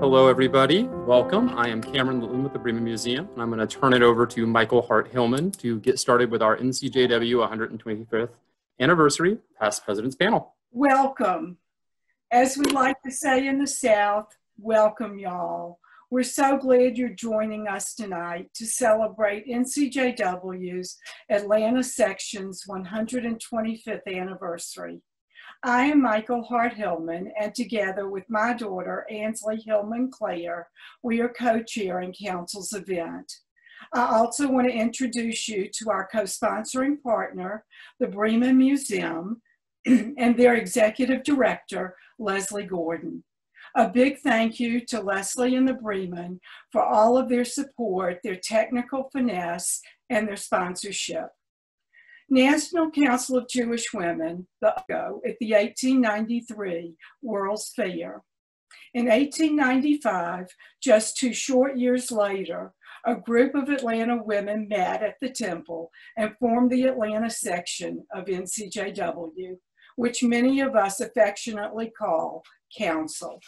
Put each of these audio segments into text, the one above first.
Hello, everybody. Welcome. I am Cameron Litton with the Breman Museum, and I'm going to turn it over to Michal Hart Hillman to get started with our NCJW 125th anniversary Past Presidents panel. Welcome. As we like to say in the South, welcome, y'all. We're so glad you're joining us tonight to celebrate NCJW's Atlanta Section's 125th anniversary. I am Michal Hart Hillman, and together with my daughter, Annsley Hillman Klehr, we are co chairing Council's event. I also want to introduce you to our co sponsoring partner, the Breman Museum, and their executive director, Leslie Gordon. A big thank you to Leslie and the Breman for all of their support, their technical finesse, and their sponsorship. National Council of Jewish Women, the at the 1893 World's Fair. In 1895, just two short years later, a group of Atlanta women met at the temple and formed the Atlanta section of NCJW, which many of us affectionately call Council.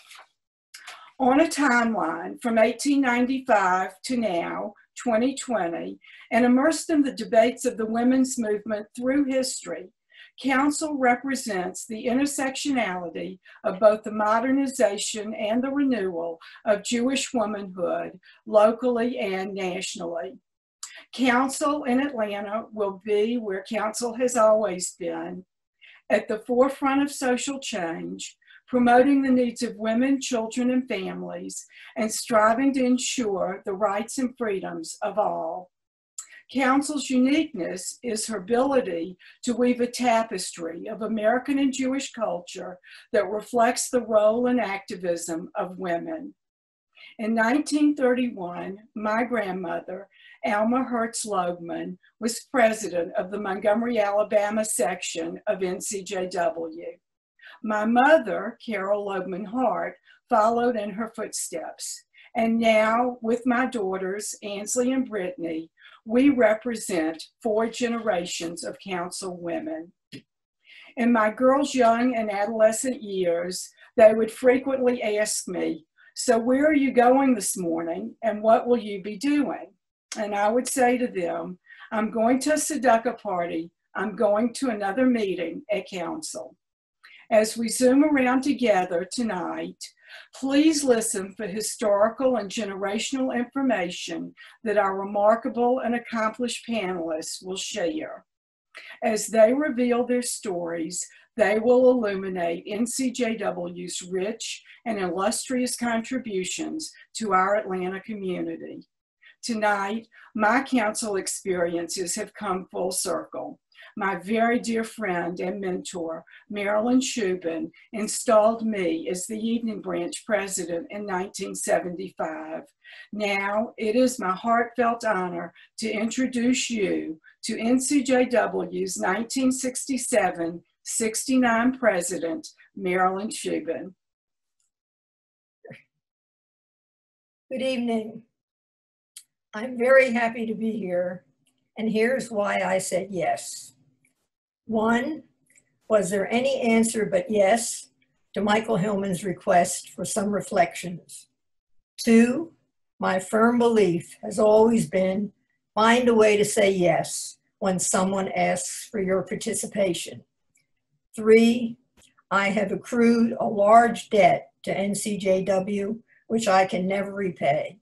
On a timeline from 1895 to now, 2020, and immersed in the debates of the women's movement through history, Council represents the intersectionality of both the modernization and the renewal of Jewish womanhood locally and nationally. Council in Atlanta will be where Council has always been, at the forefront of social change, promoting the needs of women, children, and families, and striving to ensure the rights and freedoms of all. Council's uniqueness is her ability to weave a tapestry of American and Jewish culture that reflects the role and activism of women. In 1931, my grandmother, Alma Hertz Loebman, was president of the Montgomery, Alabama section of NCJW. My mother, Carol Loebman Hart, followed in her footsteps. And now, with my daughters, Annsley and Brittany, we represent four generations of council women. In my girls' young and adolescent years, they would frequently ask me, So, where are you going this morning and what will you be doing? And I would say to them, I'm going to a Tzedakah party, I'm going to another meeting at council. As we zoom around together tonight, please listen for historical and generational information that our remarkable and accomplished panelists will share. As they reveal their stories, they will illuminate NCJW's rich and illustrious contributions to our Atlanta community. Tonight, my council experiences have come full circle my very dear friend and mentor, Marilyn Shubin, installed me as the evening branch president in 1975. Now it is my heartfelt honor to introduce you to NCJW's 1967 69 president, Marilyn Shubin. Good evening. I'm very happy to be here, and here's why I said yes. One, was there any answer but yes to Michal Hillman's request for some reflections? Two, my firm belief has always been find a way to say yes when someone asks for your participation. Three, I have accrued a large debt to NCJW, which I can never repay.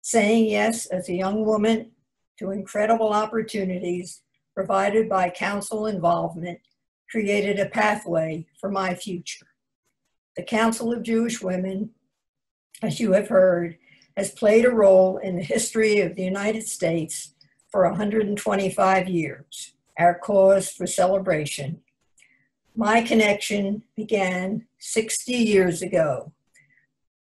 Saying yes as a young woman to incredible opportunities provided by council involvement created a pathway for my future. The Council of Jewish Women, as you have heard, has played a role in the history of the United States for 125 years, our cause for celebration. My connection began 60 years ago.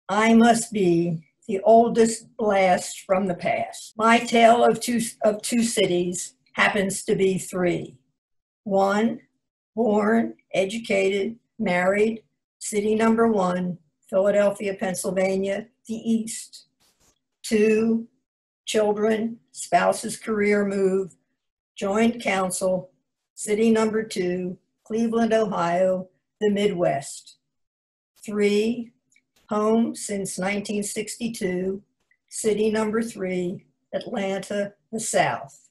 I must be the oldest blast from the past. My tale of two, of two cities happens to be three. One, born, educated, married, city number one, Philadelphia, Pennsylvania, the East. Two, children, spouse's career move, joined council, city number two, Cleveland, Ohio, the Midwest. Three, home since 1962, city number three, Atlanta, the South,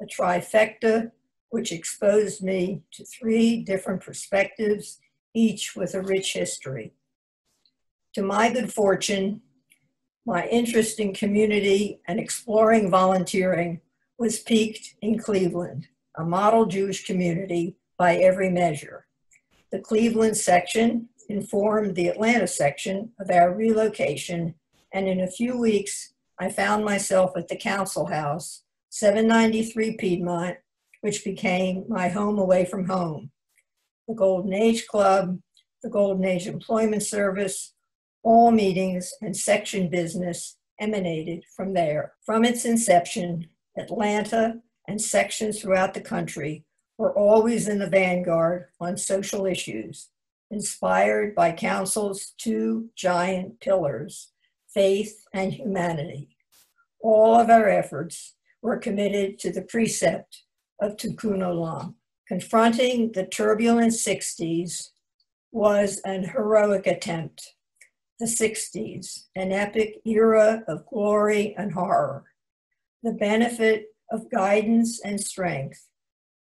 a trifecta which exposed me to three different perspectives, each with a rich history. To my good fortune, my interest in community and exploring volunteering was piqued in Cleveland, a model Jewish community by every measure. The Cleveland section informed the Atlanta section of our relocation, and in a few weeks, I found myself at the Council House, 793 Piedmont, which became my home away from home. The Golden Age Club, the Golden Age Employment Service, all meetings and section business emanated from there. From its inception, Atlanta and sections throughout the country were always in the vanguard on social issues, inspired by Council's two giant pillars, faith and humanity. All of our efforts were committed to the precept of Tikkun Olam. Confronting the turbulent 60s was an heroic attempt. The 60s, an epic era of glory and horror. The benefit of guidance and strength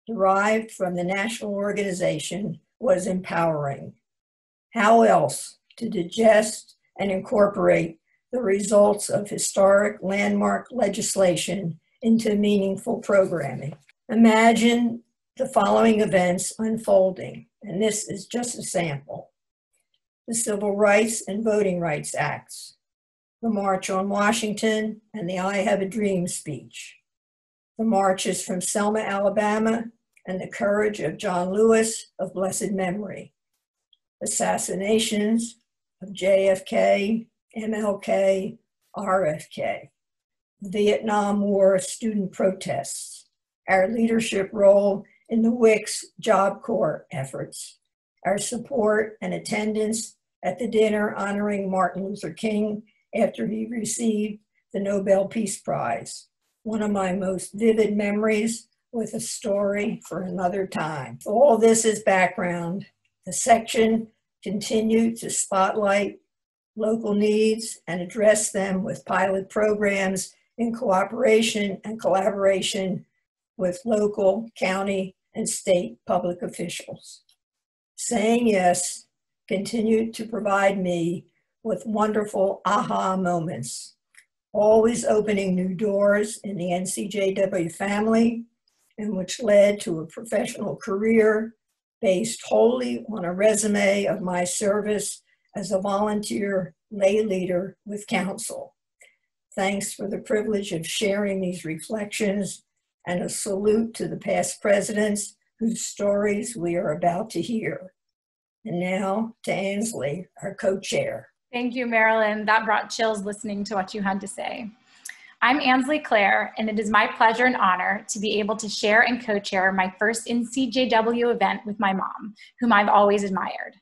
derived from the national organization was empowering. How else to digest and incorporate the results of historic landmark legislation into meaningful programming? Imagine the following events unfolding, and this is just a sample. The Civil Rights and Voting Rights Acts, the March on Washington, and the I Have a Dream speech, the marches from Selma, Alabama, and the courage of John Lewis of blessed memory, assassinations of JFK, MLK, RFK, Vietnam War student protests, our leadership role in the WIC's Job Corps efforts, our support and attendance at the dinner honoring Martin Luther King after he received the Nobel Peace Prize. One of my most vivid memories with a story for another time. All this is background. The section continued to spotlight local needs and address them with pilot programs in cooperation and collaboration with local, county, and state public officials. Saying yes continued to provide me with wonderful aha moments, always opening new doors in the NCJW family, and which led to a professional career based wholly on a resume of my service as a volunteer lay leader with council. Thanks for the privilege of sharing these reflections and a salute to the past presidents whose stories we are about to hear. And now to Annsley, our co-chair. Thank you, Marilyn. That brought chills listening to what you had to say. I'm Annsley Klehr, and it is my pleasure and honor to be able to share and co-chair my first NCJW event with my mom, whom I've always admired.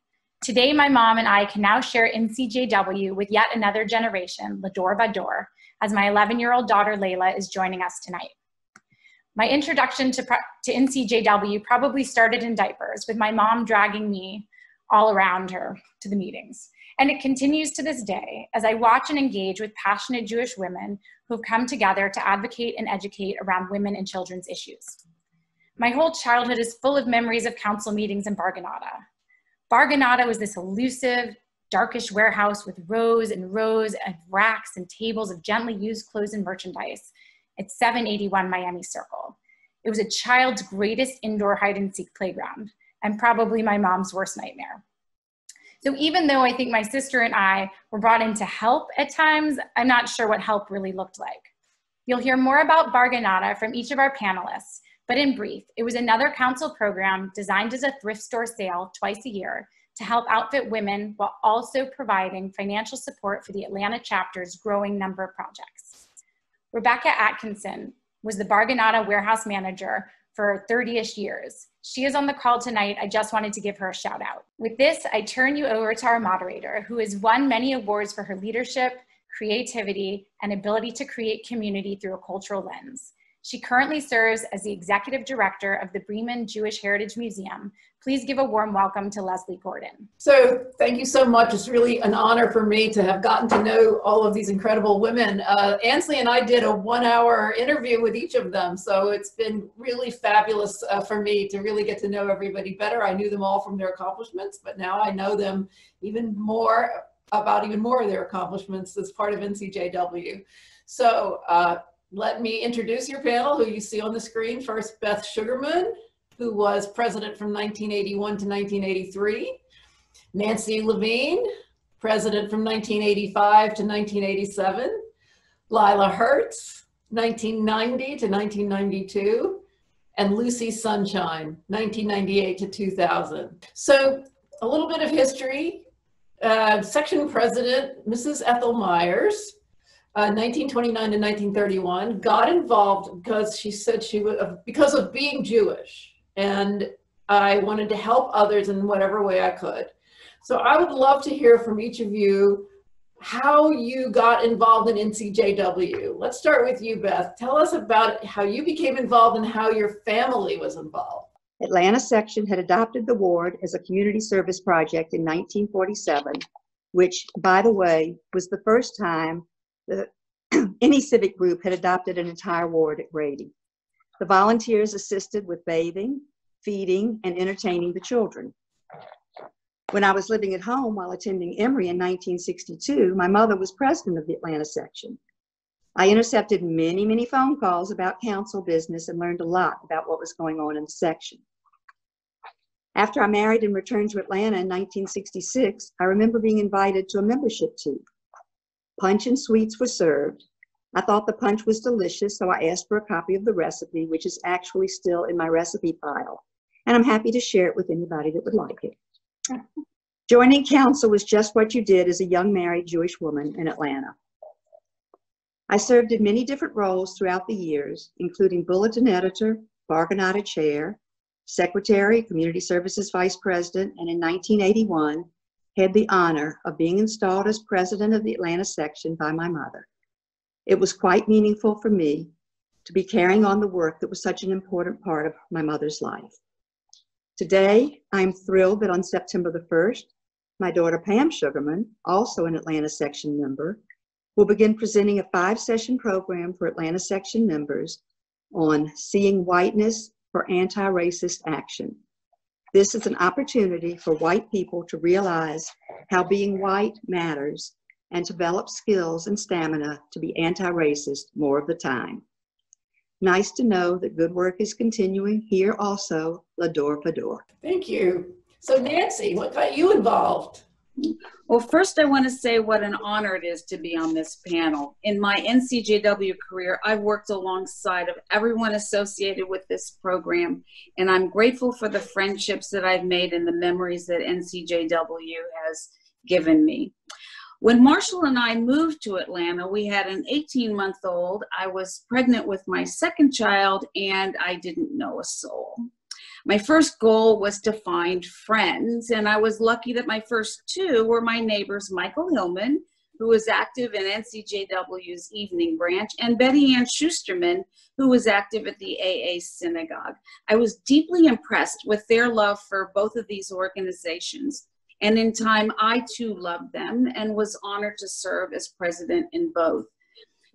Today, my mom and I can now share NCJW with yet another generation, L'dor V'dor, as my 11-year-old daughter Layla is joining us tonight. My introduction to, to NCJW probably started in diapers, with my mom dragging me all around her to the meetings. And it continues to this day as I watch and engage with passionate Jewish women who have come together to advocate and educate around women and children's issues. My whole childhood is full of memories of council meetings in Bargainata. Bargainata was this elusive, darkish warehouse with rows and rows of racks and tables of gently used clothes and merchandise at 781 Miami Circle. It was a child's greatest indoor hide and seek playground and probably my mom's worst nightmare. So even though I think my sister and I were brought in to help at times, I'm not sure what help really looked like. You'll hear more about Bargainata from each of our panelists, but in brief, it was another council program designed as a thrift store sale twice a year to help outfit women while also providing financial support for the Atlanta chapter's growing number of projects. Rebecca Atkinson was the Bargainata warehouse manager for 30-ish years. She is on the call tonight. I just wanted to give her a shout out. With this, I turn you over to our moderator, who has won many awards for her leadership, creativity, and ability to create community through a cultural lens. She currently serves as the executive director of the Breman Jewish Heritage Museum. Please give a warm welcome to Leslie Gordon. So thank you so much. It's really an honor for me to have gotten to know all of these incredible women. Uh, Annsley and I did a one hour interview with each of them. So it's been really fabulous uh, for me to really get to know everybody better. I knew them all from their accomplishments, but now I know them even more about even more of their accomplishments as part of NCJW. So uh, let me introduce your panel, who you see on the screen. First, Beth Sugarman, who was president from 1981 to 1983. Nancy Levine, president from 1985 to 1987. Lila Hertz, 1990 to 1992. And Luci Sunshine, 1998 to 2000. So a little bit of history. Uh, section president, Mrs. Ethel Myers, 1929 uh, to 1931, got involved because she said she was, because of being Jewish. And I wanted to help others in whatever way I could. So I would love to hear from each of you how you got involved in NCJW. Let's start with you, Beth. Tell us about how you became involved and how your family was involved. Atlanta section had adopted the ward as a community service project in 1947, which, by the way, was the first time the, any civic group had adopted an entire ward at Grady. The volunteers assisted with bathing, feeding, and entertaining the children. When I was living at home while attending Emory in 1962, my mother was president of the Atlanta section. I intercepted many, many phone calls about council business and learned a lot about what was going on in the section. After I married and returned to Atlanta in 1966, I remember being invited to a membership tea. Punch and sweets were served. I thought the punch was delicious, so I asked for a copy of the recipe, which is actually still in my recipe file. And I'm happy to share it with anybody that would like it. Joining council was just what you did as a young married Jewish woman in Atlanta. I served in many different roles throughout the years, including bulletin editor, Bargainata chair, secretary, community services vice president, and in 1981, had the honor of being installed as president of the Atlanta section by my mother. It was quite meaningful for me to be carrying on the work that was such an important part of my mother's life. Today, I am thrilled that on September the 1st, my daughter Pam Sugarman, also an Atlanta section member, will begin presenting a five session program for Atlanta section members on seeing whiteness for anti racist action. This is an opportunity for white people to realize how being white matters and develop skills and stamina to be anti-racist more of the time. Nice to know that good work is continuing here also, L'dor V'dor. Thank you. So Nancy, what got you involved? Well, first, I want to say what an honor it is to be on this panel. In my NCJW career, I've worked alongside of everyone associated with this program, and I'm grateful for the friendships that I've made and the memories that NCJW has given me. When Marshall and I moved to Atlanta, we had an 18 month old. I was pregnant with my second child, and I didn't know a soul. My first goal was to find friends, and I was lucky that my first two were my neighbors, Michal Hillman, who was active in NCJW's evening branch, and Betty Ann Schusterman, who was active at the AA Synagogue. I was deeply impressed with their love for both of these organizations. And in time, I too loved them and was honored to serve as president in both.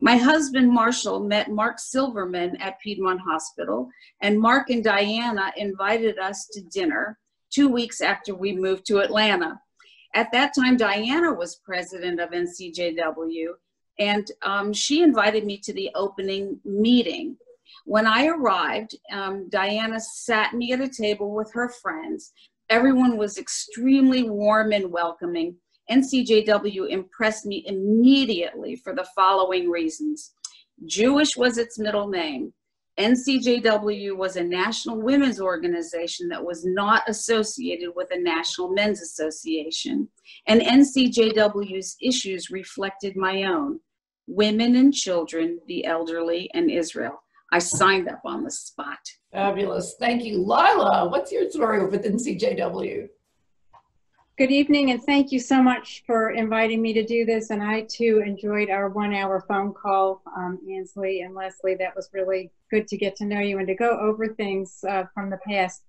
My husband, Marshall, met Mark Silverman at Piedmont Hospital, and Mark and Diana invited us to dinner two weeks after we moved to Atlanta. At that time, Diana was president of NCJW, and um, she invited me to the opening meeting. When I arrived, um, Diana sat me at a table with her friends. Everyone was extremely warm and welcoming. NCJW impressed me immediately for the following reasons. Jewish was its middle name. NCJW was a national women's organization that was not associated with a national men's association. And NCJW's issues reflected my own women and children, the elderly, and Israel. I signed up on the spot. Fabulous. Thank you. Lila, what's your story with NCJW? Good evening, and thank you so much for inviting me to do this. And I too enjoyed our one hour phone call, um, Annsley and Leslie. That was really good to get to know you and to go over things uh, from the past.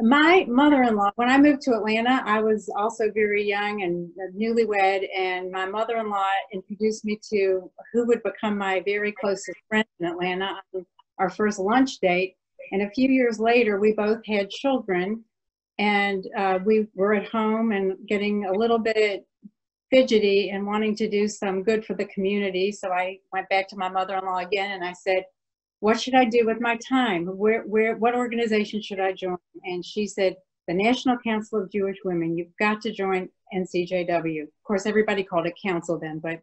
My mother in law, when I moved to Atlanta, I was also very young and newlywed, and my mother in law introduced me to who would become my very closest friend in Atlanta on our first lunch date. And a few years later, we both had children and uh, we were at home and getting a little bit fidgety and wanting to do some good for the community. So I went back to my mother-in-law again and I said, what should I do with my time? Where, where, what organization should I join? And she said, the National Council of Jewish Women. You've got to join NCJW. Of course, everybody called it council then, but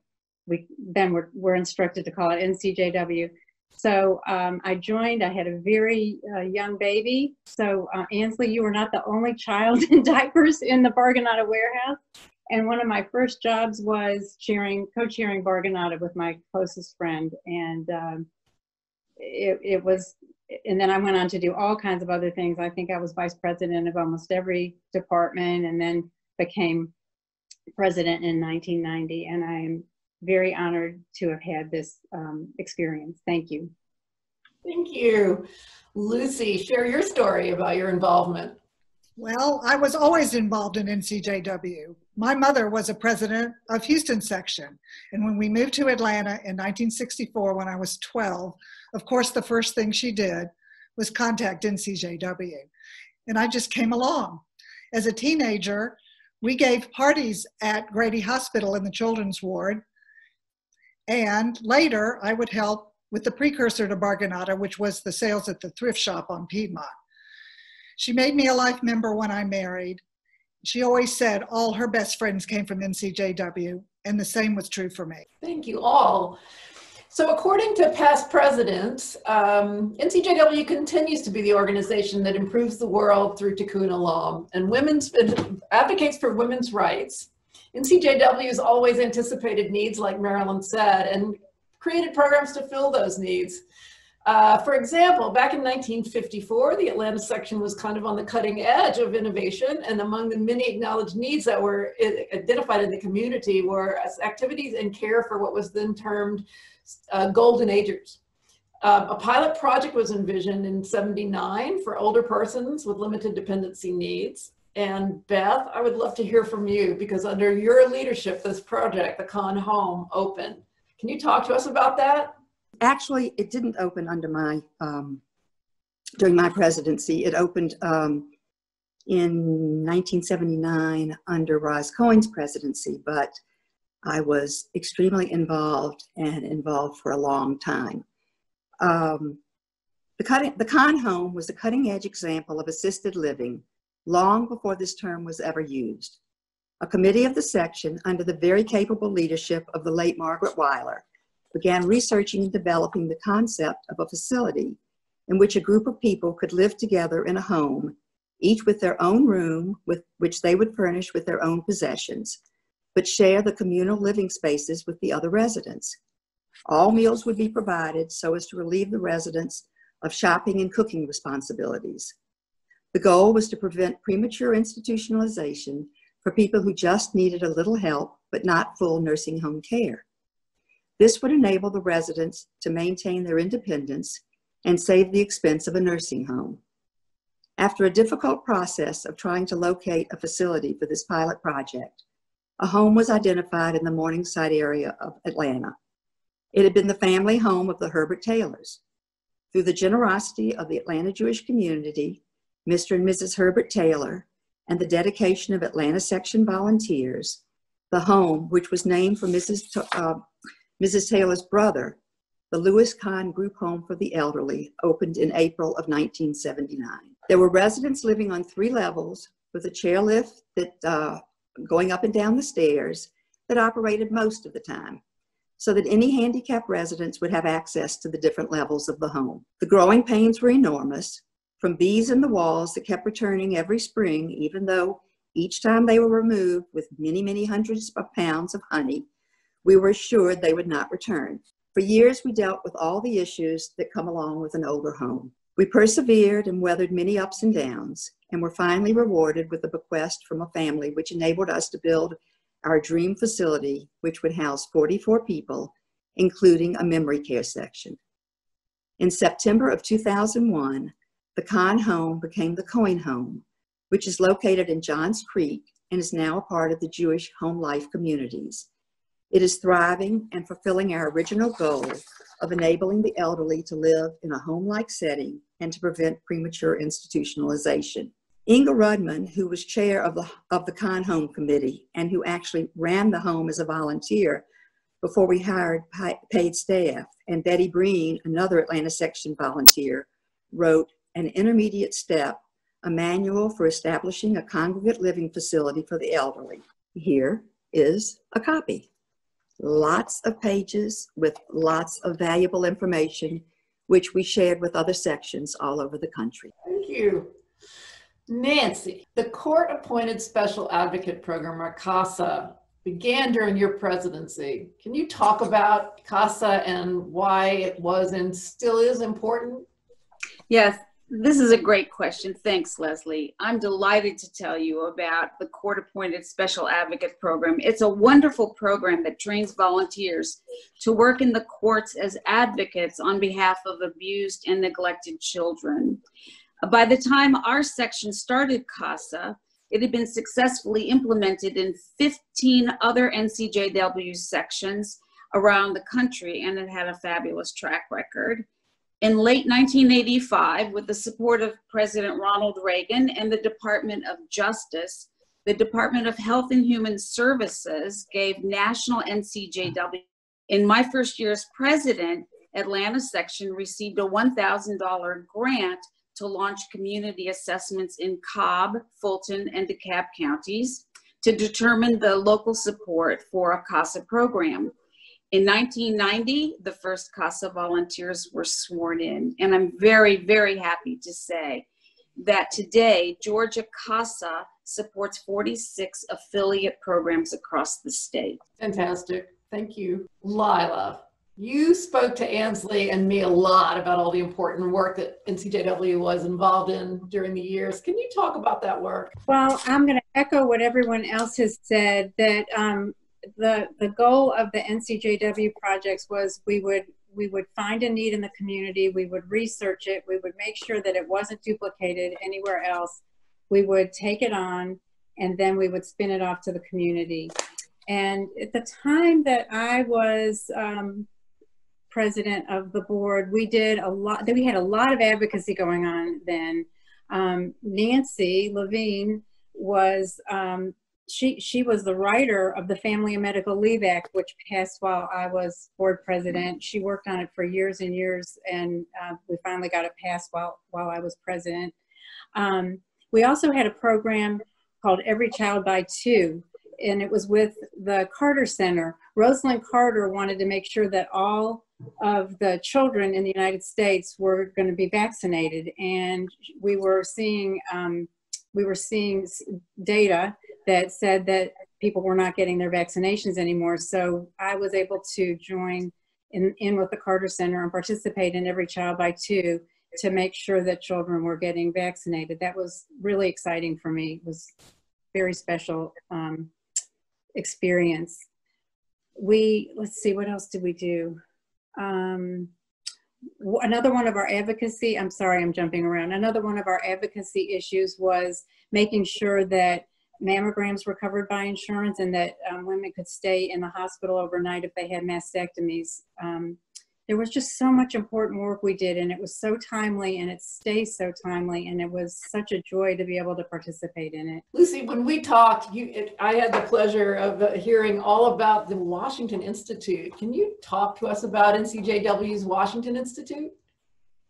we then were, were instructed to call it NCJW. So um, I joined, I had a very uh, young baby. So uh, Annsley, you were not the only child in diapers in the Bargainata warehouse. And one of my first jobs was chairing, co-chairing Bargainata with my closest friend. And um, it, it was, and then I went on to do all kinds of other things. I think I was vice president of almost every department and then became president in 1990. And I am very honored to have had this um, experience. Thank you. Thank you. Luci, share your story about your involvement. Well, I was always involved in NCJW. My mother was a president of Houston section. And when we moved to Atlanta in 1964, when I was 12, of course, the first thing she did was contact NCJW. And I just came along. As a teenager, we gave parties at Grady Hospital in the children's ward and later, I would help with the precursor to Bargainata, which was the sales at the thrift shop on Piedmont. She made me a life member when I married. She always said all her best friends came from NCJW, and the same was true for me. Thank you all. So according to past presidents, um, NCJW continues to be the organization that improves the world through Tikkun Olam and women's advocates for women's rights NCJW has always anticipated needs, like Marilyn said, and created programs to fill those needs. Uh, for example, back in 1954, the Atlanta section was kind of on the cutting edge of innovation, and among the many acknowledged needs that were identified in the community were activities and care for what was then termed uh, golden agers. Uh, a pilot project was envisioned in 79 for older persons with limited dependency needs. And Beth, I would love to hear from you because under your leadership, this project, the Kahn Home, opened. Can you talk to us about that? Actually, it didn't open under my, um, during my presidency. It opened um, in 1979 under Roz Cohen's presidency, but I was extremely involved and involved for a long time. Um, the, cutting, the Kahn Home was a cutting edge example of assisted living long before this term was ever used. A committee of the section, under the very capable leadership of the late Margaret Weiler, began researching and developing the concept of a facility in which a group of people could live together in a home, each with their own room, with, which they would furnish with their own possessions, but share the communal living spaces with the other residents. All meals would be provided so as to relieve the residents of shopping and cooking responsibilities. The goal was to prevent premature institutionalization for people who just needed a little help but not full nursing home care. This would enable the residents to maintain their independence and save the expense of a nursing home. After a difficult process of trying to locate a facility for this pilot project, a home was identified in the Morningside area of Atlanta. It had been the family home of the Herbert Taylors. Through the generosity of the Atlanta Jewish community Mr. and Mrs. Herbert Taylor, and the dedication of Atlanta Section volunteers, the home, which was named for Mrs. Uh, Mrs. Taylor's brother, the Lewis Kahn Group Home for the Elderly, opened in April of 1979. There were residents living on three levels with a chairlift that uh, going up and down the stairs that operated most of the time so that any handicapped residents would have access to the different levels of the home. The growing pains were enormous, from bees in the walls that kept returning every spring, even though each time they were removed with many, many hundreds of pounds of honey, we were assured they would not return. For years, we dealt with all the issues that come along with an older home. We persevered and weathered many ups and downs, and were finally rewarded with a bequest from a family which enabled us to build our dream facility, which would house 44 people, including a memory care section. In September of 2001, the Kahn home became the Cohen home, which is located in Johns Creek and is now a part of the Jewish home life communities. It is thriving and fulfilling our original goal of enabling the elderly to live in a home-like setting and to prevent premature institutionalization. Inga Rudman, who was chair of the, of the Kahn Home Committee and who actually ran the home as a volunteer before we hired paid staff, and Betty Breen, another Atlanta section volunteer, wrote An Intermediate Step, a manual for establishing a congregate living facility for the elderly. Here is a copy lots of pages with lots of valuable information, which we shared with other sections all over the country. Thank you. Nancy, the court appointed special advocate program, or CASA, began during your presidency. Can you talk about CASA and why it was and still is important? Yes, this is a great question. Thanks, Leslie. I'm delighted to tell you about the Court Appointed Special Advocate Program. It's a wonderful program that trains volunteers to work in the courts as advocates on behalf of abused and neglected children. By the time our section started CASA, it had been successfully implemented in 15 other NCJW sections around the country, and it had a fabulous track record. In late 1985, with the support of President Ronald Reagan and the Department of Justice, the Department of Health and Human Services gave national NCJW. In my first year as president, Atlanta section received a $1,000 grant to launch community assessments in Cobb, Fulton, and DeKalb counties to determine the local support for a CASA program. In 1990, the first CASA volunteers were sworn in, and I'm very, very happy to say that today Georgia CASA supports 46 affiliate programs across the state. Fantastic. Thank you. Lila, you spoke to Annsley and me a lot about all the important work that NCJW was involved in during the years. Can you talk about that work? Well, I'm going to echo what everyone else has said that um, the the goal of the NCJW projects was we would we would find a need in the community, we would research it, we would make sure that it wasn't duplicated anywhere else. We would take it on and then we would spin it off to the community. And at the time that I was um, president of the board, we did a lot, we had a lot of advocacy going on then. Um, Nancy Levine was um, she she was the writer of the Family and Medical Leave Act, which passed while I was board president. She worked on it for years and years, and uh, we finally got it passed while while I was president. Um, we also had a program called Every Child by Two, and it was with the Carter Center. Rosalynn Carter wanted to make sure that all of the children in the United States were going to be vaccinated, and we were seeing um, we were seeing data that said that people were not getting their vaccinations anymore. So I was able to join in, in with the Carter Center and participate in Every Child by Two to make sure that children were getting vaccinated. That was really exciting for me. It was very special um, experience. We, let's see, what else did we do? Um, another one of our advocacy, I'm sorry, I'm jumping around. Another one of our advocacy issues was making sure that mammograms were covered by insurance and that um, women could stay in the hospital overnight if they had mastectomies. Um, there was just so much important work we did and it was so timely and it stays so timely and it was such a joy to be able to participate in it. Luci, when we talked, you, it, I had the pleasure of uh, hearing all about the Washington Institute. Can you talk to us about NCJW's Washington Institute?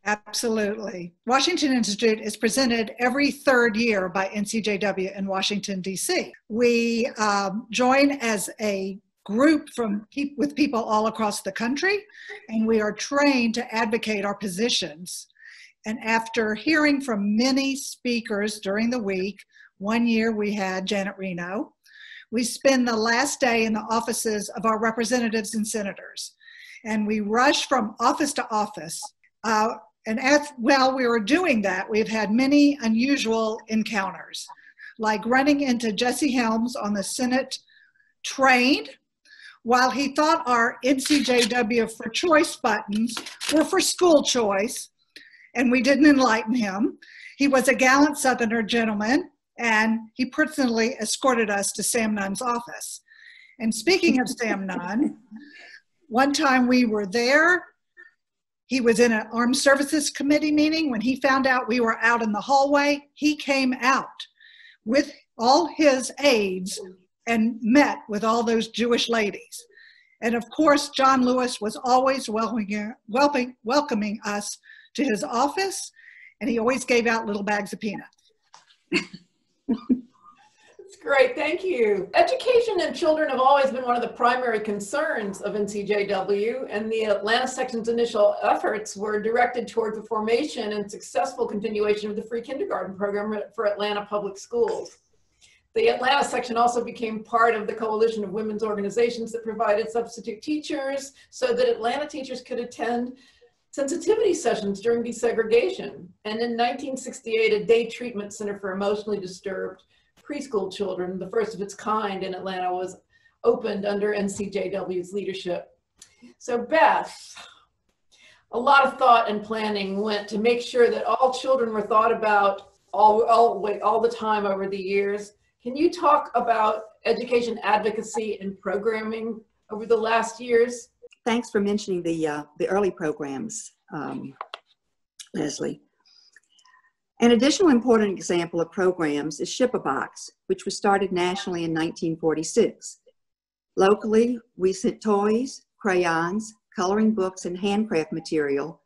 Absolutely. Washington Institute is presented every third year by NCJW in Washington, D.C. We um, join as a group from with people all across the country, and we are trained to advocate our positions. And after hearing from many speakers during the week, one year we had Janet Reno, we spend the last day in the offices of our representatives and senators. And we rush from office to office uh, and as well we were doing that, we've had many unusual encounters, like running into Jesse Helms on the Senate train while he thought our NCJW for choice buttons were for school choice, and we didn't enlighten him. He was a gallant Southerner gentleman, and he personally escorted us to Sam Nunn's office. And speaking of Sam Nunn, one time we were there, he was in an Armed Services Committee meeting. When he found out we were out in the hallway, he came out with all his aides and met with all those Jewish ladies. And of course, John Lewis was always welcoming, welcoming, us to his office, and he always gave out little bags of peanuts. Great, thank you. Education and children have always been one of the primary concerns of NCJW, and the Atlanta section's initial efforts were directed toward the formation and successful continuation of the free kindergarten program for Atlanta public schools. The Atlanta section also became part of the coalition of women's organizations that provided substitute teachers so that Atlanta teachers could attend sensitivity sessions during desegregation. And in 1968, a day treatment center for emotionally disturbed preschool children, the first of its kind in Atlanta, was opened under NCJW's leadership. So Beth, a lot of thought and planning went to make sure that all children were thought about all, all, all the time over the years can you talk about education advocacy and programming over the last years? Thanks for mentioning the, uh, the early programs, um, Leslie. An additional important example of programs is Ship-a-Box, which was started nationally in 1946. Locally, we sent toys, crayons, coloring books, and handcraft material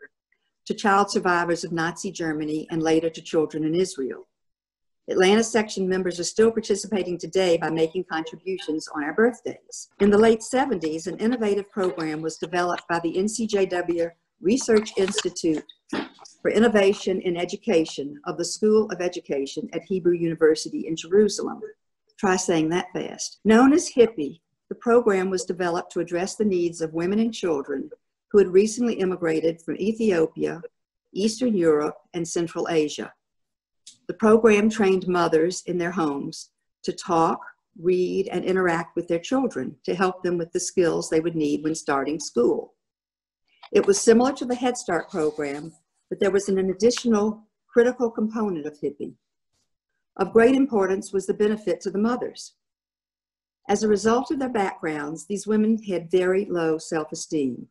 to child survivors of Nazi Germany and later to children in Israel. Atlanta section members are still participating today by making contributions on our birthdays. In the late 70s, an innovative program was developed by the NCJW Research Institute for Innovation in Education of the School of Education at Hebrew University in Jerusalem. Try saying that fast. Known as HIPPY, the program was developed to address the needs of women and children who had recently immigrated from Ethiopia, Eastern Europe, and Central Asia. The program trained mothers in their homes to talk, read, and interact with their children to help them with the skills they would need when starting school. It was similar to the Head Start program, but there was an additional critical component of HIPPY. Of great importance was the benefit to the mothers. As a result of their backgrounds, these women had very low self-esteem.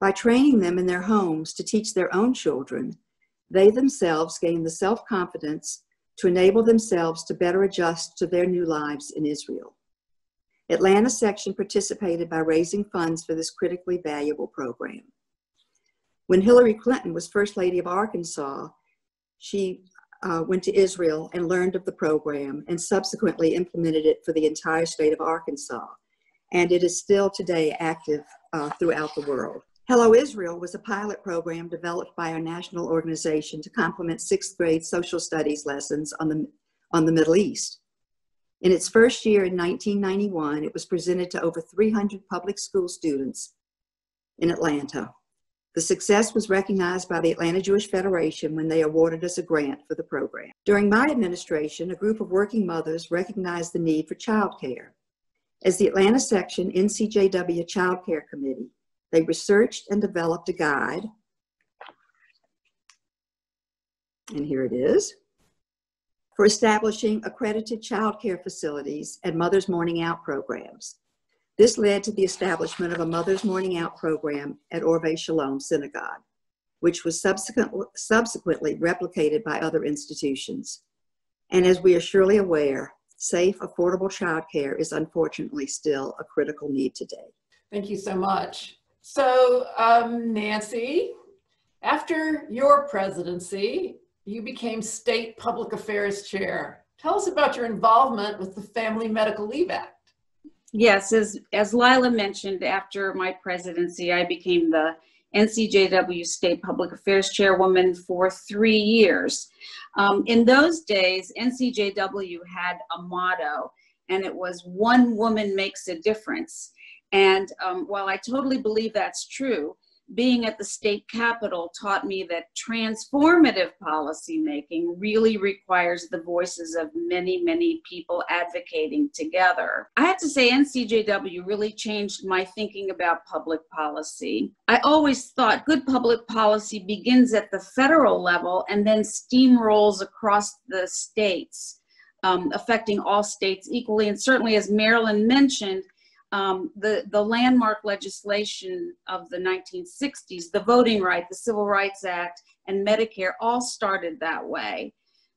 By training them in their homes to teach their own children, they themselves gained the self-confidence to enable themselves to better adjust to their new lives in Israel. Atlanta section participated by raising funds for this critically valuable program. When Hillary Clinton was First Lady of Arkansas, she uh, went to Israel and learned of the program and subsequently implemented it for the entire state of Arkansas. And it is still today active uh, throughout the world. Hello Israel was a pilot program developed by our national organization to complement sixth grade social studies lessons on the, on the Middle East. In its first year in 1991, it was presented to over 300 public school students in Atlanta. The success was recognized by the Atlanta Jewish Federation when they awarded us a grant for the program. During my administration, a group of working mothers recognized the need for childcare. As the Atlanta Section NCJW Child Care Committee, they researched and developed a guide. And here it is for establishing accredited child care facilities and Mother's Morning Out programs. This led to the establishment of a Mother's Morning Out program at Or VeShalom Synagogue, which was subsequent, subsequently replicated by other institutions. And as we are surely aware, safe, affordable childcare is unfortunately still a critical need today. Thank you so much. So, um, Nancy, after your presidency, you became state public affairs chair. Tell us about your involvement with the Family Medical Leave Act. Yes, as, as Lila mentioned, after my presidency, I became the NCJW State Public Affairs Chairwoman for three years. Um, in those days, NCJW had a motto, and it was one woman makes a difference. And um, while I totally believe that's true, being at the state capitol taught me that transformative policy making really requires the voices of many, many people advocating together. I have to say, NCJW really changed my thinking about public policy. I always thought good public policy begins at the federal level and then steamrolls across the states. Um, affecting all states equally. And certainly, as Marilyn mentioned, um, the, the landmark legislation of the 1960s, the Voting Right, the Civil Rights Act, and Medicare all started that way.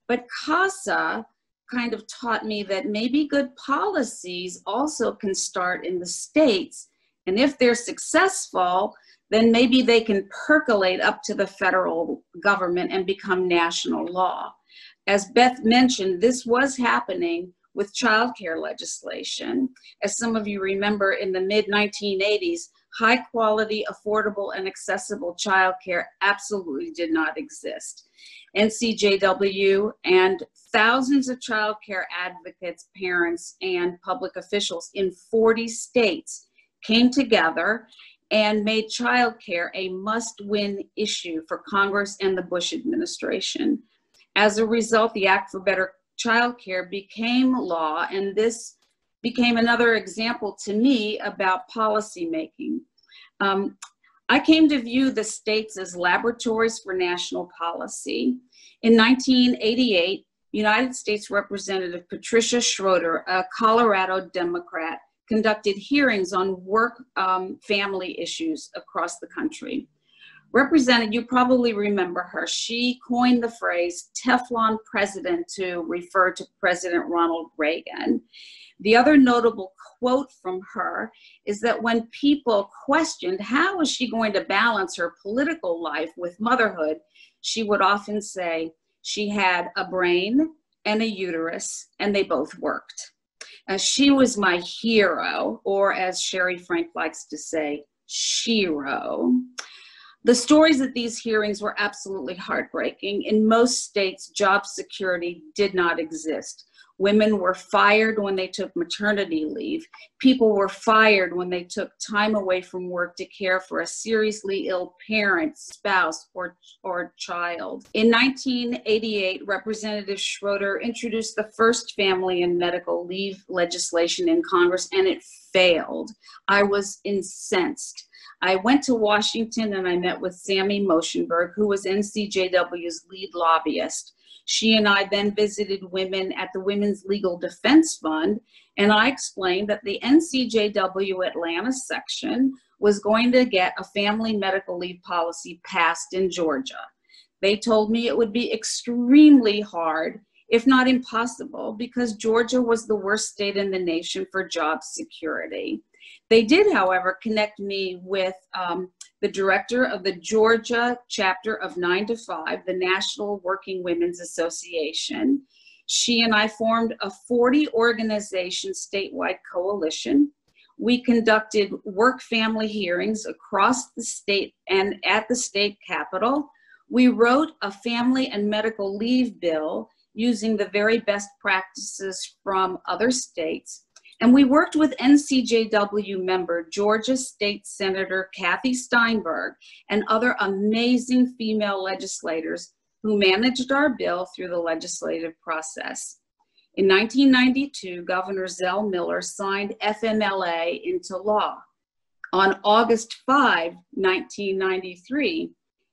But CASA kind of taught me that maybe good policies also can start in the states. And if they're successful, then maybe they can percolate up to the federal government and become national law. As Beth mentioned, this was happening with childcare legislation. As some of you remember, in the mid 1980s, high quality, affordable, and accessible childcare absolutely did not exist. NCJW and thousands of childcare advocates, parents, and public officials in 40 states came together and made childcare a must win issue for Congress and the Bush administration. As a result, the Act for Better childcare became law, and this became another example to me about policy making. Um, I came to view the states as laboratories for national policy. In 1988, United States Representative Patricia Schroeder, a Colorado Democrat, conducted hearings on work um, family issues across the country represented, you probably remember her. She coined the phrase Teflon president to refer to President Ronald Reagan. The other notable quote from her is that when people questioned how was she going to balance her political life with motherhood, she would often say she had a brain and a uterus and they both worked. Uh, she was my hero, or as Sherry Frank likes to say, Shiro. The stories at these hearings were absolutely heartbreaking. In most states, job security did not exist. Women were fired when they took maternity leave. People were fired when they took time away from work to care for a seriously ill parent, spouse, or, or child. In 1988, Representative Schroeder introduced the first family and medical leave legislation in Congress, and it failed. I was incensed. I went to Washington and I met with Sammie Moshenberg, who was NCJW's lead lobbyist. She and I then visited women at the Women's Legal Defense Fund, and I explained that the NCJW Atlanta section was going to get a family medical leave policy passed in Georgia. They told me it would be extremely hard, if not impossible, because Georgia was the worst state in the nation for job security. They did, however, connect me with um, the director of the Georgia chapter of 9 to 5, the National Working Women's Association. She and I formed a 40 organization statewide coalition. We conducted work family hearings across the state and at the state capitol. We wrote a family and medical leave bill using the very best practices from other states. And we worked with NCJW member Georgia State Senator Cathey Steinberg and other amazing female legislators who managed our bill through the legislative process. In 1992, Governor Zell Miller signed FMLA into law. On August 5, 1993,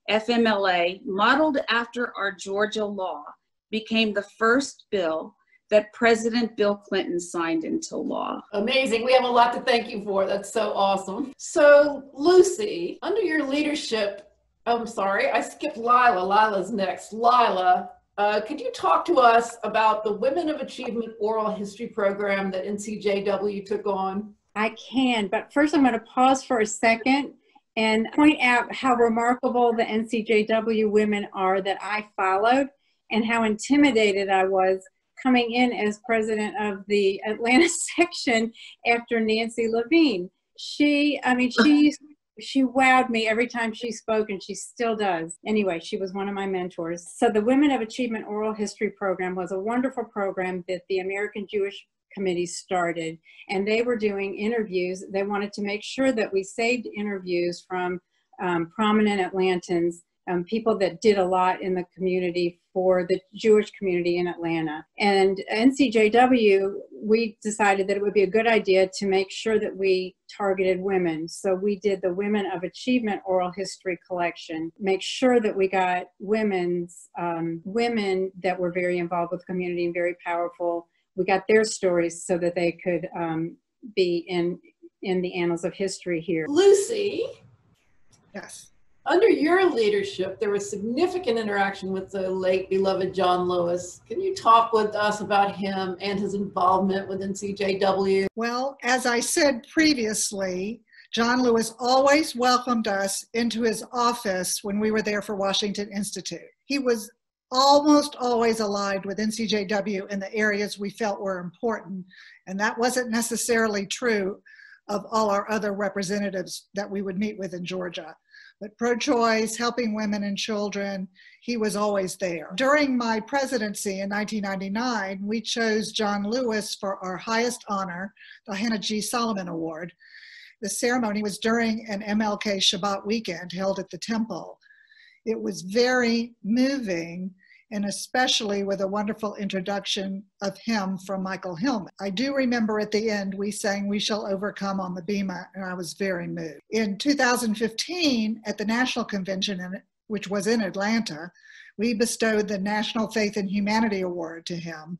FMLA, modeled after our Georgia law, became the first bill that President Bill Clinton signed into law. Amazing. We have a lot to thank you for. That's so awesome. So, Luci, under your leadership, I'm sorry, I skipped Lila. Lila's next. Lila, uh, could you talk to us about the Women of Achievement Oral History Program that NCJW took on? I can, but first I'm going to pause for a second and point out how remarkable the NCJW women are that I followed and how intimidated I was coming in as president of the Atlanta section after Nancy Levine. She, I mean, she she wowed me every time she spoke and she still does. Anyway, she was one of my mentors. So the Women of Achievement Oral History Program was a wonderful program that the American Jewish Committee started and they were doing interviews. They wanted to make sure that we saved interviews from um, prominent Atlantans um, people that did a lot in the community for the Jewish community in Atlanta. And NCJW, we decided that it would be a good idea to make sure that we targeted women. So we did the Women of Achievement Oral History Collection, make sure that we got women's um, women that were very involved with the community and very powerful. We got their stories so that they could um, be in in the annals of history here. Luci. Yes under your leadership, there was significant interaction with the late beloved John Lewis. Can you talk with us about him and his involvement with NCJW? Well, as I said previously, John Lewis always welcomed us into his office when we were there for Washington Institute. He was almost always allied with NCJW in the areas we felt were important, and that wasn't necessarily true of all our other representatives that we would meet with in Georgia. But pro choice, helping women and children, he was always there. During my presidency in 1999, we chose John Lewis for our highest honor, the Hannah G. Solomon Award. The ceremony was during an MLK Shabbat weekend held at the temple. It was very moving and especially with a wonderful introduction of him from Michal Hillman. I do remember at the end we sang We Shall Overcome on the Bema, and I was very moved. In 2015, at the National Convention, which was in Atlanta, we bestowed the National Faith and Humanity Award to him.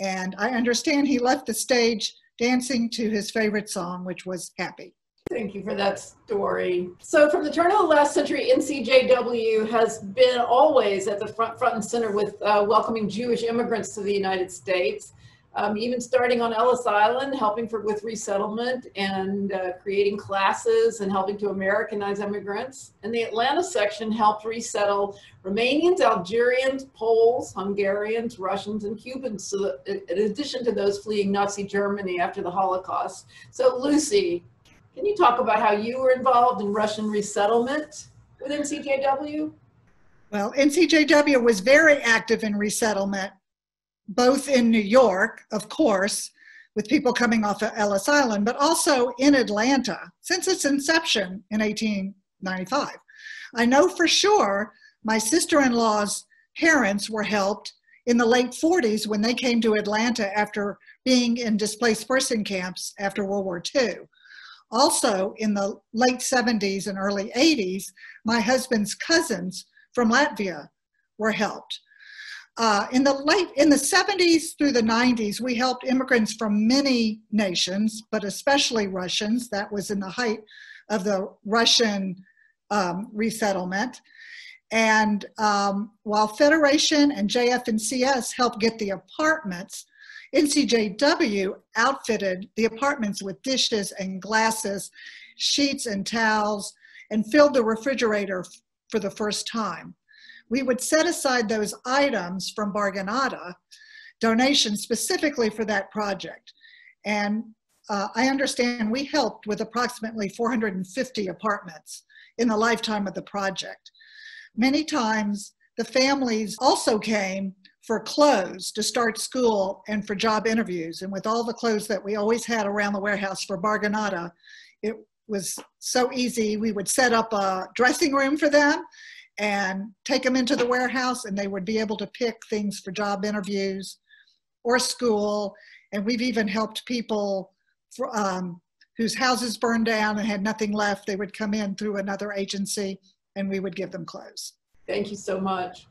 And I understand he left the stage dancing to his favorite song, which was Happy. Thank you for that story. So from the turn of the last century, NCJW has been always at the front, front and center with uh, welcoming Jewish immigrants to the United States. Um, even starting on Ellis Island, helping for, with resettlement and uh, creating classes and helping to Americanize immigrants. And the Atlanta section helped resettle Romanians, Algerians, Poles, Hungarians, Russians, and Cubans, so in addition to those fleeing Nazi Germany after the Holocaust. So Luci, can you talk about how you were involved in Russian resettlement with NCJW? Well, NCJW was very active in resettlement, both in New York, of course, with people coming off of Ellis Island, but also in Atlanta since its inception in 1895. I know for sure my sister in law's parents were helped in the late 40s when they came to Atlanta after being in displaced person camps after World War II. Also, in the late 70s and early 80s, my husband's cousins from Latvia were helped. Uh, in the late in the 70s through the 90s, we helped immigrants from many nations, but especially Russians. That was in the height of the Russian um, resettlement. And um, while Federation and JF&CS helped get the apartments, NCJW outfitted the apartments with dishes and glasses, sheets and towels, and filled the refrigerator for the first time. We would set aside those items from Bargainata, donations specifically for that project. And uh, I understand we helped with approximately 450 apartments in the lifetime of the project. Many times, the families also came for clothes to start school and for job interviews. And with all the clothes that we always had around the warehouse for Bargainata, it was so easy. We would set up a dressing room for them and take them into the warehouse and they would be able to pick things for job interviews or school. And we've even helped people for, um, whose houses burned down and had nothing left. They would come in through another agency and we would give them clothes. Thank you so much.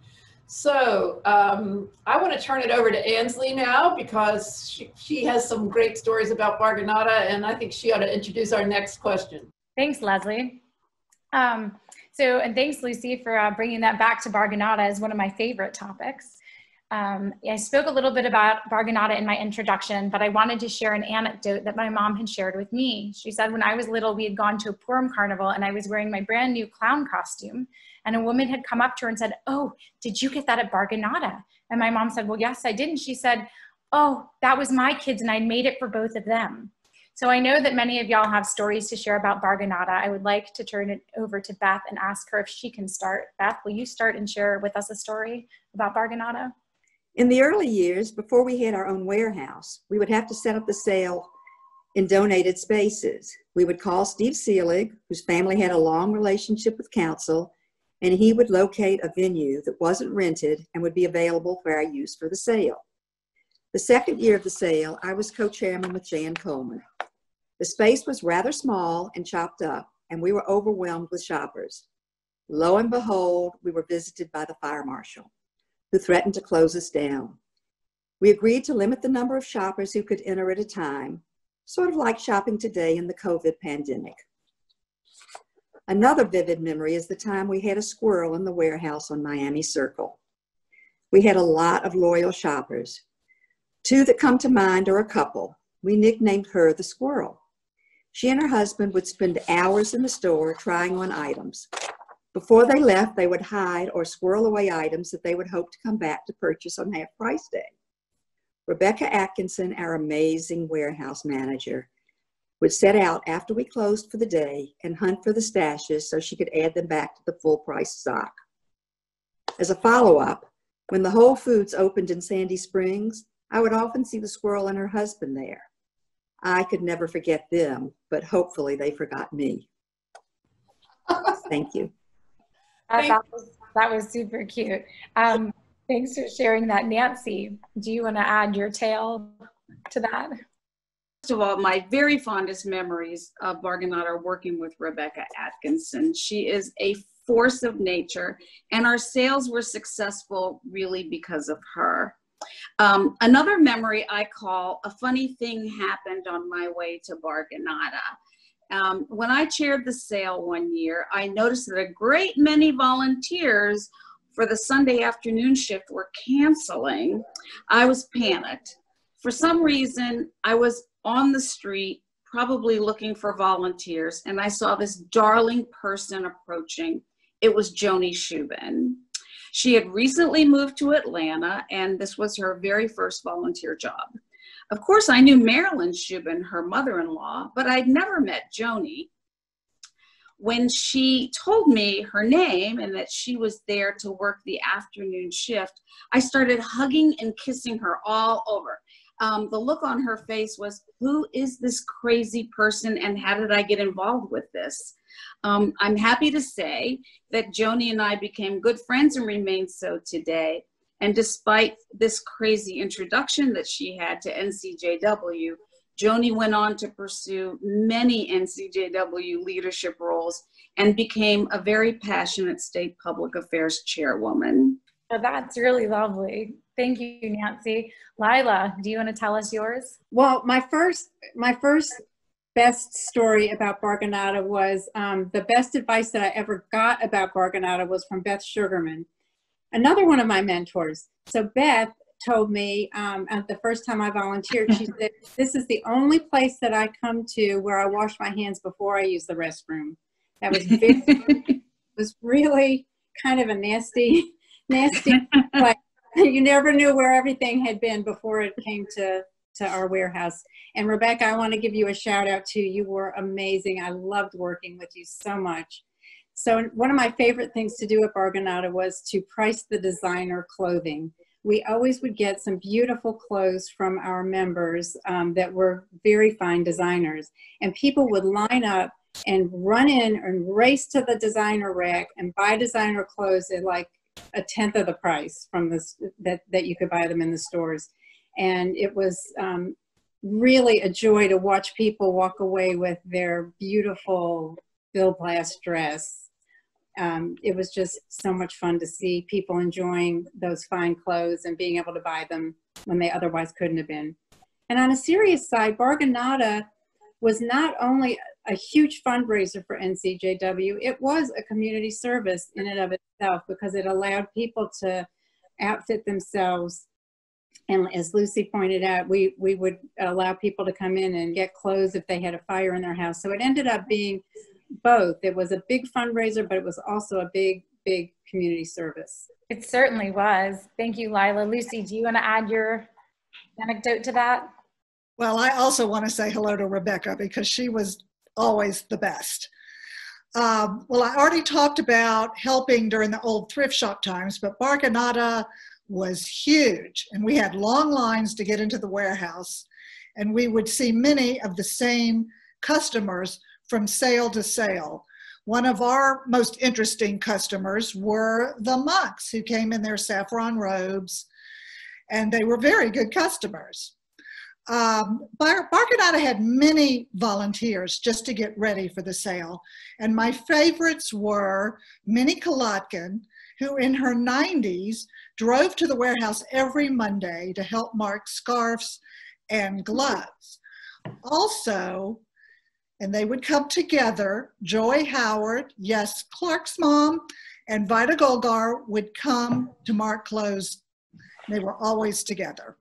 So um, I want to turn it over to Annsley now because she, she has some great stories about Bargainata and I think she ought to introduce our next question. Thanks, Leslie. Um, so, and thanks, Luci, for uh, bringing that back to Bargainata as one of my favorite topics. Um, I spoke a little bit about Bargainata in my introduction, but I wanted to share an anecdote that my mom had shared with me. She said when I was little, we had gone to a Purim carnival and I was wearing my brand new clown costume. And a woman had come up to her and said, Oh, did you get that at Bargainata? And my mom said, Well, yes, I did. And she said, Oh, that was my kids and I made it for both of them. So I know that many of y'all have stories to share about Bargainata. I would like to turn it over to Beth and ask her if she can start. Beth, will you start and share with us a story about Bargainata? In the early years, before we had our own warehouse, we would have to set up the sale in donated spaces. We would call Steve Seelig, whose family had a long relationship with council, and he would locate a venue that wasn't rented and would be available for our use for the sale. The second year of the sale, I was co-chairman with Jan Coleman. The space was rather small and chopped up, and we were overwhelmed with shoppers. Lo and behold, we were visited by the fire marshal, who threatened to close us down. We agreed to limit the number of shoppers who could enter at a time, sort of like shopping today in the COVID pandemic. Another vivid memory is the time we had a squirrel in the warehouse on Miami Circle. We had a lot of loyal shoppers. Two that come to mind are a couple. We nicknamed her the squirrel. She and her husband would spend hours in the store trying on items. Before they left, they would hide or squirrel away items that they would hope to come back to purchase on half price day. Rebecca Atkinson, our amazing warehouse manager, would set out after we closed for the day and hunt for the stashes so she could add them back to the full price stock. As a follow up, when the Whole Foods opened in Sandy Springs, I would often see the squirrel and her husband there. I could never forget them, but hopefully they forgot me. Thank you. Uh, that, was, that was super cute. Um, Thanks for sharing that. Nancy, do you want to add your tale to that? First of all, my very fondest memories of Bargainata are working with Rebecca Atkinson. She is a force of nature, and our sales were successful really because of her. Um, another memory I call a funny thing happened on my way to Bargainata. Um, when I chaired the sale one year, I noticed that a great many volunteers for the Sunday afternoon shift were canceling, I was panicked. For some reason, I was on the street, probably looking for volunteers, and I saw this darling person approaching. It was Joni Shubin. She had recently moved to Atlanta, and this was her very first volunteer job. Of course, I knew Marilyn Shubin, her mother in law, but I'd never met Joni when she told me her name and that she was there to work the afternoon shift, I started hugging and kissing her all over. Um, the look on her face was, Who is this crazy person and how did I get involved with this? Um, I'm happy to say that Joni and I became good friends and remain so today. And despite this crazy introduction that she had to NCJW, Joni went on to pursue many NCJW leadership roles and became a very passionate state public affairs chairwoman. That's really lovely. Thank you, Nancy. Lila, do you want to tell us yours? Well, my first, my first best story about Bargainata was um, the best advice that I ever got about Bargainata was from Beth Sugarman, another one of my mentors. So Beth told me um, at the first time I volunteered, she said, this is the only place that I come to where I wash my hands before I use the restroom. That was very, was really kind of a nasty, nasty place. You never knew where everything had been before it came to, to our warehouse. And Rebecca, I want to give you a shout out too. You were amazing. I loved working with you so much. So one of my favorite things to do at Bargainata was to price the designer clothing we always would get some beautiful clothes from our members um, that were very fine designers. And people would line up and run in and race to the designer rack and buy designer clothes at like a tenth of the price from this that, that you could buy them in the stores. And it was um, really a joy to watch people walk away with their beautiful Bill Blass dress um, it was just so much fun to see people enjoying those fine clothes and being able to buy them when they otherwise couldn't have been. And on a serious side, Bargainata was not only a huge fundraiser for NCJW, it was a community service in and of itself because it allowed people to outfit themselves. And as Luci pointed out, we, we would allow people to come in and get clothes if they had a fire in their house. So it ended up being both. It was a big fundraiser, but it was also a big, big community service. It certainly was. Thank you, Lila. Luci, do you want to add your anecdote to that? Well, I also want to say hello to Rebecca because she was always the best. Um, well, I already talked about helping during the old thrift shop times, but Bargainata was huge, and we had long lines to get into the warehouse. and we would see many of the same customers from sale to sale. One of our most interesting customers were the monks who came in their saffron robes, and they were very good customers. Um, Bargainata had many volunteers just to get ready for the sale, and my favorites were Minnie Kolotkin, who in her 90s drove to the warehouse every Monday to help mark scarves and gloves. Also, and they would come together, Joy Howard, yes, Clark's mom, and Vida Golgar would come to mark clothes. They were always together.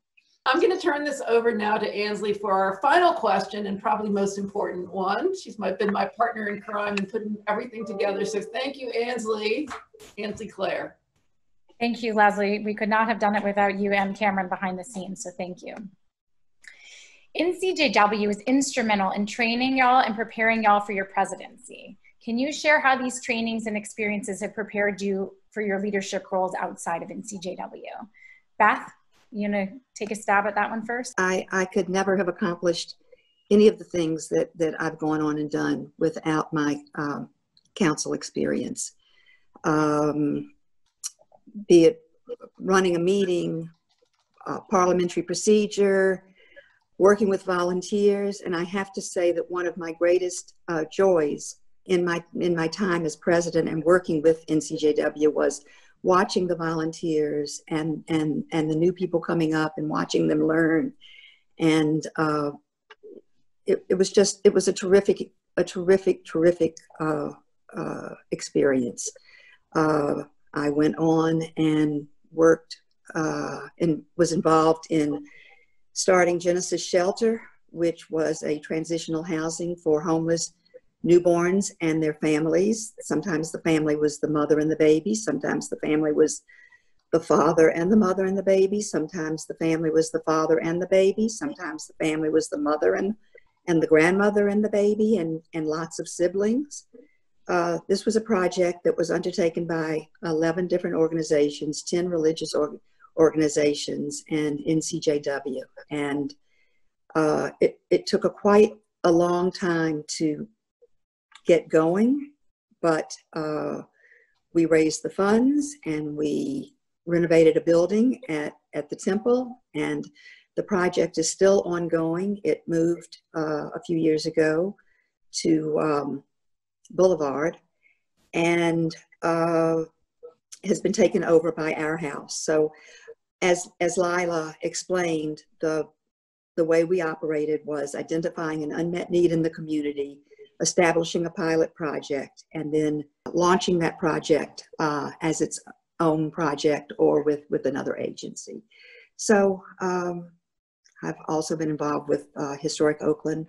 I'm going to turn this over now to Annsley for our final question and probably most important one. She's my, been my partner in crime and putting everything together. So thank you, Annsley. Annsley Klehr. Thank you, Leslie. We could not have done it without you and Cameron behind the scenes, so thank you. NCJW is instrumental in training y'all and preparing y'all for your presidency. Can you share how these trainings and experiences have prepared you for your leadership roles outside of NCJW? Beth? You know take a stab at that one first? I i could never have accomplished any of the things that that i've gone on and done without my um, council experience. Um, be it running a meeting uh, parliamentary procedure working with volunteers and i have to say that one of my greatest uh, joys in my in my time as president and working with ncjw was watching the volunteers and and and the new people coming up and watching them learn. And uh, it, it was just it was a terrific a terrific terrific uh, uh, experience. Uh, i went on and worked uh, and was involved in starting genesis shelter which was a transitional housing for homeless newborns and their families. Sometimes the family was the mother and the baby. Sometimes the family was the father and the mother and the baby. Sometimes the family was the father and the baby. Sometimes the family was the mother and, and the grandmother and the baby and, and lots of siblings. Uh, this was a project that was undertaken by 11 different organizations, 10 religious or, organizations, and NCJW. And uh, it, it took a quite a long time to get going, but uh, we raised the funds and we renovated a building at, at the temple and the project is still ongoing. It moved uh, a few years ago to um, Boulevard and uh, has been taken over by our house. So as, as Lila explained, the, the way we operated was identifying an unmet need in the community, establishing a pilot project and then launching that project uh, as its own project or with, with another agency. So um, I've also been involved with uh, Historic Oakland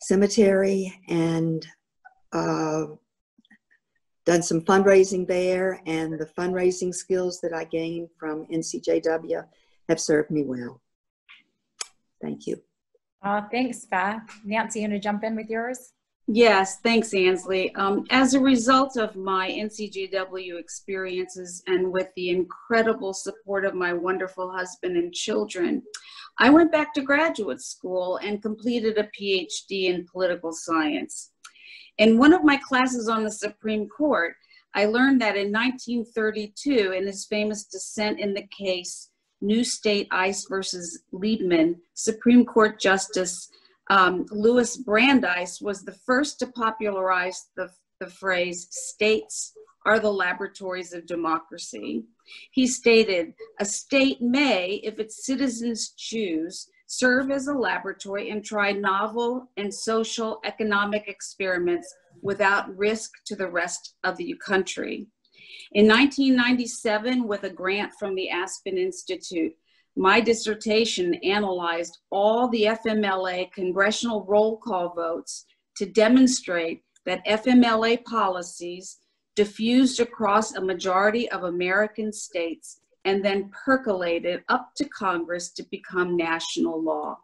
Cemetery and uh, done some fundraising there and the fundraising skills that I gained from NCJW have served me well. Thank you. Uh, thanks, Beth. Nancy, you want to jump in with yours? Yes, thanks, Annsley. Um, as a result of my NCJW experiences and with the incredible support of my wonderful husband and children, I went back to graduate school and completed a PhD in political science. In one of my classes on the Supreme Court, I learned that in 1932, in his famous dissent in the case New State Ice versus Liebmann, Supreme Court Justice um, Louis Brandeis was the first to popularize the, the phrase, states are the laboratories of democracy. He stated, a state may, if its citizens choose, serve as a laboratory and try novel and social economic experiments without risk to the rest of the country. In 1997, with a grant from the Aspen Institute, my dissertation analyzed all the FMLA congressional roll call votes to demonstrate that FMLA policies diffused across a majority of American states and then percolated up to Congress to become national law.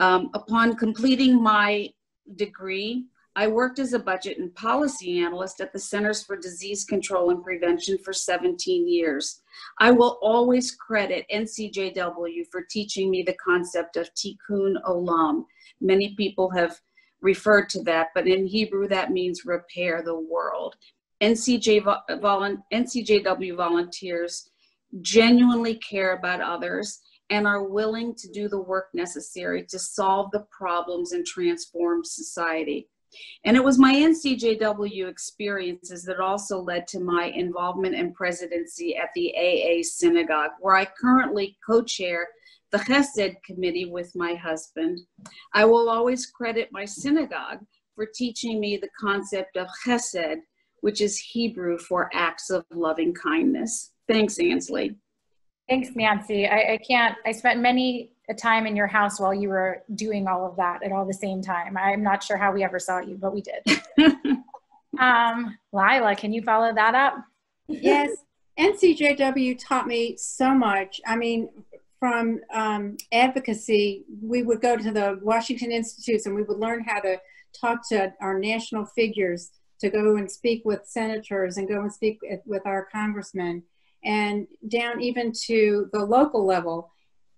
Um, upon completing my degree, I worked as a budget and policy analyst at the Centers for Disease Control and Prevention for 17 years. I will always credit NCJW for teaching me the concept of tikkun olam. Many people have referred to that, but in Hebrew that means repair the world. NCJ, NCJW volunteers genuinely care about others and are willing to do the work necessary to solve the problems and transform society. And it was my NCJW experiences that also led to my involvement and presidency at the AA Synagogue, where I currently co chair the Chesed Committee with my husband. I will always credit my synagogue for teaching me the concept of Chesed, which is Hebrew for acts of loving kindness. Thanks, Annsley. Thanks, Nancy. I, I can't, I spent many a time in your house while you were doing all of that at all the same time. I'm not sure how we ever saw you, but we did. um, Lila, can you follow that up? Yes. NCJW taught me so much. I mean, from um, advocacy, we would go to the Washington Institutes and we would learn how to talk to our national figures, to go and speak with senators and go and speak with our congressmen and down even to the local level.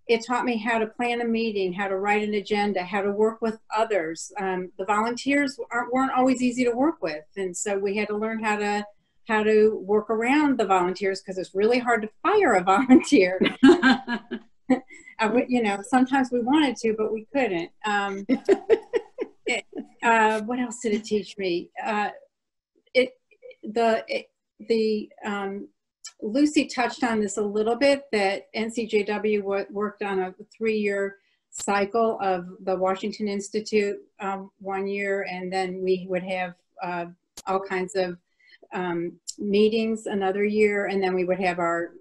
It taught me how to plan a meeting, how to write an agenda, how to work with others. Um, the volunteers weren't always easy to work with, and so we had to learn how to how to work around the volunteers because it's really hard to fire a volunteer. You know, sometimes we wanted to, but we couldn't. Um, it, uh, what else did it teach me? Uh, it the it, the um, Luci touched on this a little bit that NCJW worked on a three-year cycle of the Washington Institute um, one year, and then we would have uh, all kinds of um, meetings another year, and then we would have our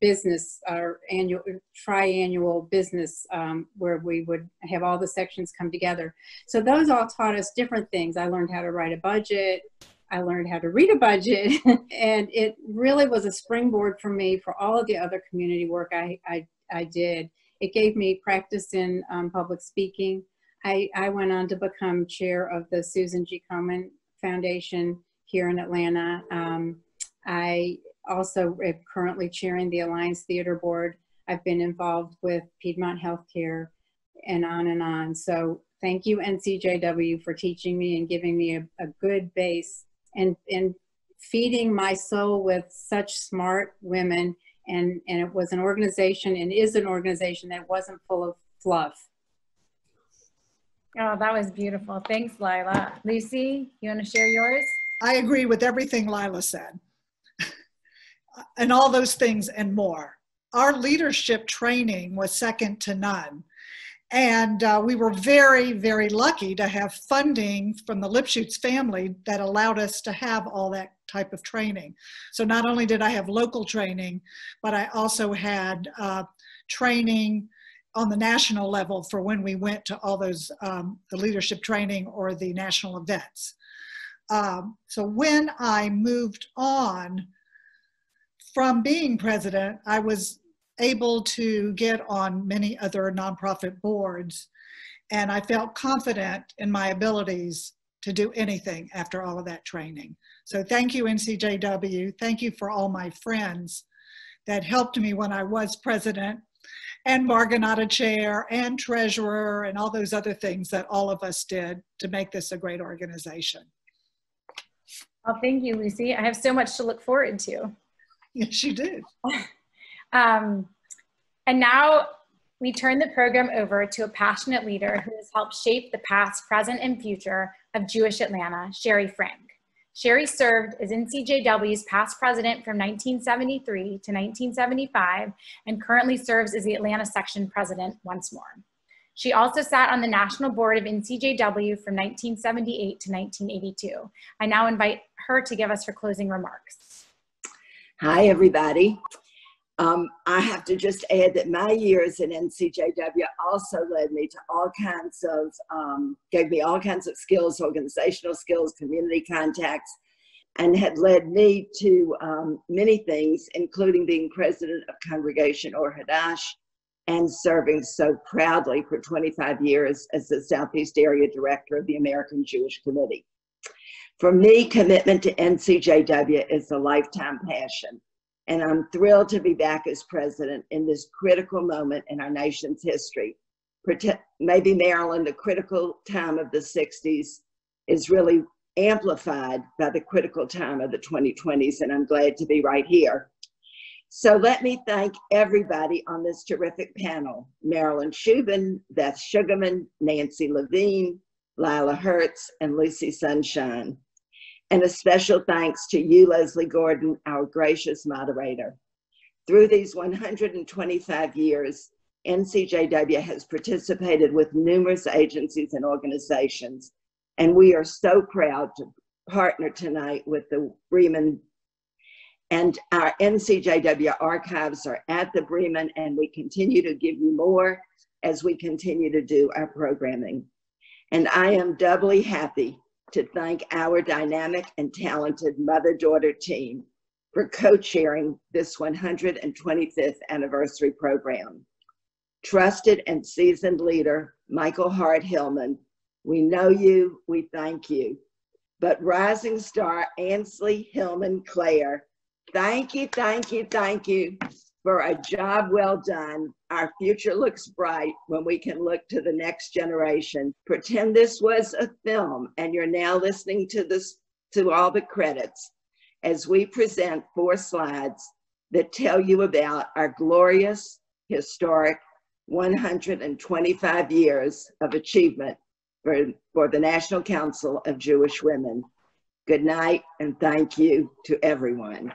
business, our annual, triannual business, um, where we would have all the sections come together. So those all taught us different things. I learned how to write a budget. I learned how to read a budget, and it really was a springboard for me for all of the other community work I, I, I did. It gave me practice in um, public speaking. I, I went on to become chair of the Susan G. Komen Foundation here in Atlanta. Um, I also am currently chairing the Alliance Theater Board. I've been involved with Piedmont Healthcare and on and on. So thank you NCJW for teaching me and giving me a, a good base and, and feeding my soul with such smart women. And, and it was an organization and is an organization that wasn't full of fluff. Oh, that was beautiful. Thanks, Lila. Luci, you want to share yours? I agree with everything Lila said. and all those things and more. Our leadership training was second to none. And uh, we were very, very lucky to have funding from the Lipschutz family that allowed us to have all that type of training. So not only did I have local training, but I also had uh, training on the national level for when we went to all those, um, the leadership training or the national events. Um, so when I moved on from being president, I was able to get on many other nonprofit boards. And I felt confident in my abilities to do anything after all of that training. So thank you, NCJW. Thank you for all my friends that helped me when I was president and Bargainata chair and treasurer and all those other things that all of us did to make this a great organization. Well, thank you, Luci. I have so much to look forward to. Yes, you do. Um, and now we turn the program over to a passionate leader who has helped shape the past, present, and future of Jewish Atlanta, Sherry Frank. Sherry served as NCJW's past president from 1973 to 1975 and currently serves as the Atlanta section president once more. She also sat on the national board of NCJW from 1978 to 1982. I now invite her to give us her closing remarks. Hi, everybody. Um, I have to just add that my years in NCJW also led me to all kinds of, um, gave me all kinds of skills, organizational skills, community contacts, and had led me to um, many things, including being president of Congregation Or Hadash and serving so proudly for 25 years as the Southeast Area Director of the American Jewish Committee. For me, commitment to NCJW is a lifetime passion, and I'm thrilled to be back as president in this critical moment in our nation's history. Maybe Maryland, the critical time of the 60s, is really amplified by the critical time of the 2020s, and I'm glad to be right here. So let me thank everybody on this terrific panel. Marilyn Shubin, Beth Sugarman, Nancy Levine, Lila Hertz, and Luci Sunshine. And a special thanks to you, Leslie Gordon, our gracious moderator. Through these 125 years, NCJW has participated with numerous agencies and organizations, and we are so proud to partner tonight with the Breman and our NCJW archives are at the Breman, and we continue to give you more as we continue to do our programming. And I am doubly happy to thank our dynamic and talented mother-daughter team for co-chairing this 125th anniversary program. Trusted and seasoned leader, Michal Hart Hillman, we know you, we thank you. But rising star Annsley Hillman Klehr Thank you, thank you, thank you for a job well done. Our future looks bright when we can look to the next generation. Pretend this was a film and you're now listening to this to all the credits as we present four slides that tell you about our glorious, historic 125 years of achievement for, for the National Council of Jewish Women. Good night and thank you to everyone.